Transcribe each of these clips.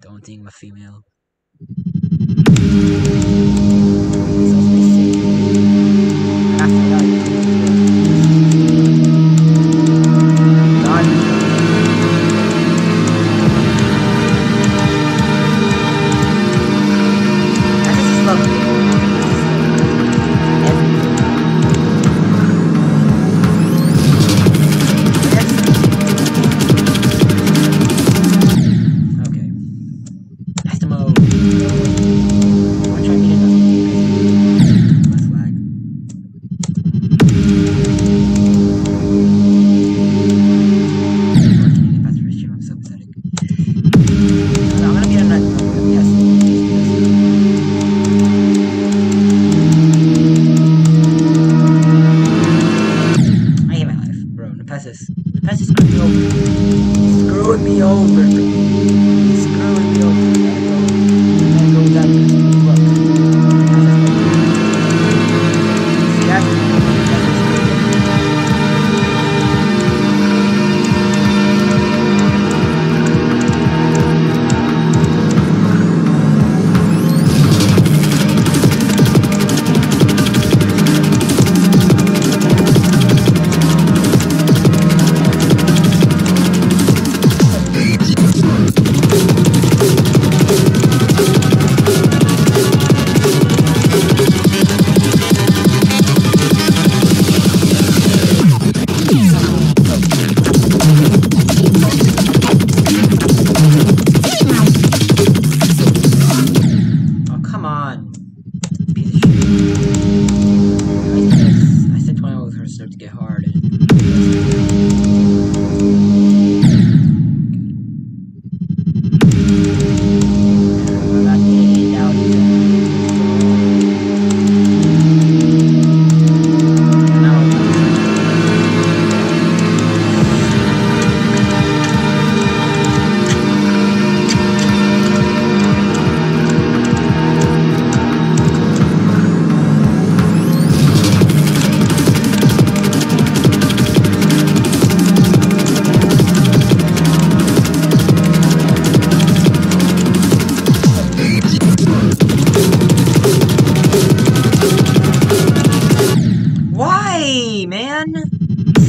Don't think I'm female. Screwing me over.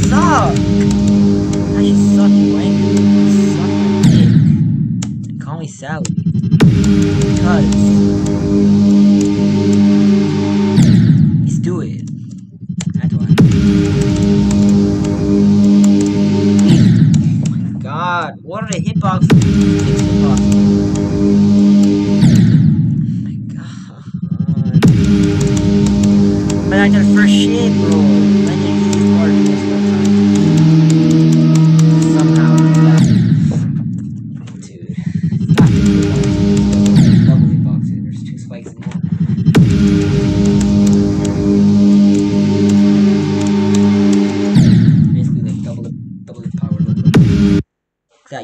Suck! I just suck, you wanker. Suck my dick. And call me Sally. Because. Let's do it. That's why. Oh my god, what are the. Oh first shit, bro.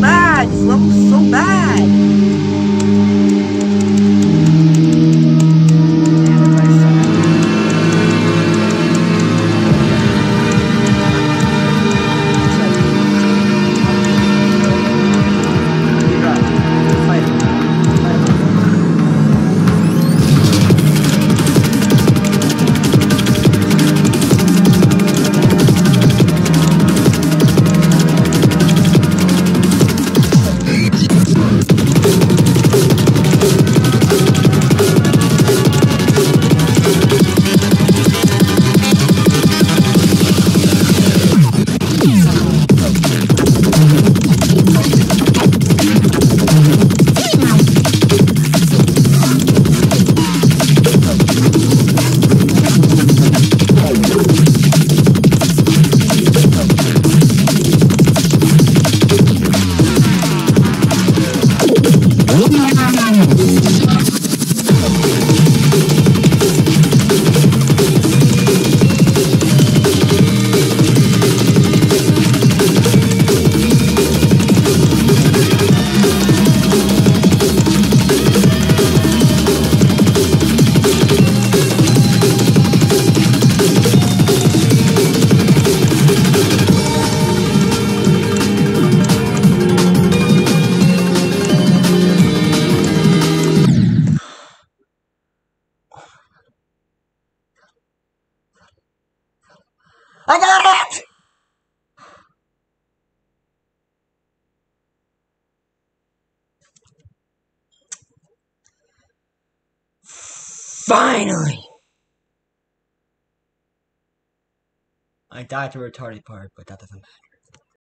bad! This level's so bad! I got it! Finally! I died to a retarded part, but that doesn't matter.